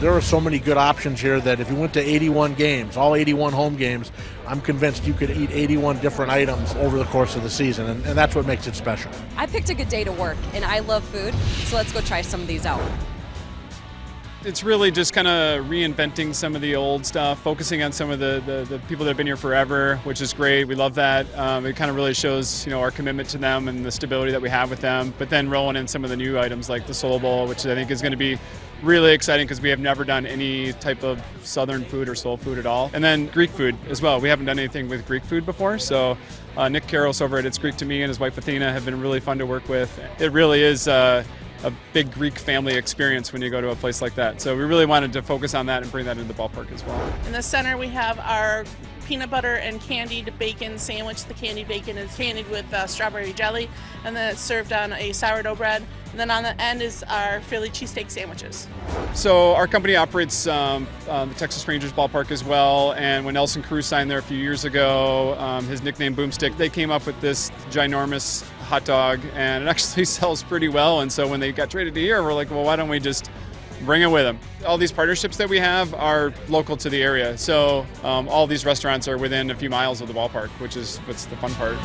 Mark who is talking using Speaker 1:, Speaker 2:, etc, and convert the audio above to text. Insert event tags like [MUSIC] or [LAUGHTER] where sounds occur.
Speaker 1: There are so many good options here that if you went to 81 games, all 81 home games, I'm convinced you could eat 81 different items over the course of the season, and, and that's what makes it special.
Speaker 2: I picked a good day to work, and I love food, so let's go try some of these out.
Speaker 3: It's really just kind of reinventing some of the old stuff, focusing on some of the, the, the, people that have been here forever, which is great. We love that. Um, it kind of really shows you know our commitment to them and the stability that we have with them. But then rolling in some of the new items like the Soul Bowl, which I think is going to be really exciting because we have never done any type of southern food or soul food at all. And then Greek food as well. We haven't done anything with Greek food before, so uh, Nick Karos over at It's Greek to Me and his wife Athena have been really fun to work with. It really is. Uh, a big Greek family experience when you go to a place like that. So we really wanted to focus on that and bring that into the ballpark as well.
Speaker 4: In the center, we have our peanut butter and candied bacon sandwich. The candied bacon is candied with uh, strawberry jelly, and then it's served on a sourdough bread. And then on the end is our Philly cheesesteak sandwiches.
Speaker 3: So our company operates um, uh, the Texas Rangers ballpark as well. And when Nelson Cruz signed there a few years ago, um, his nickname Boomstick, they came up with this ginormous hot dog, and it [LAUGHS] actually sells pretty well. And so when they got traded to here, we're like, well, why don't we just bring it with them. All these partnerships that we have are local to the area, so um, all these restaurants are within a few miles of the ballpark, which is what's the fun part.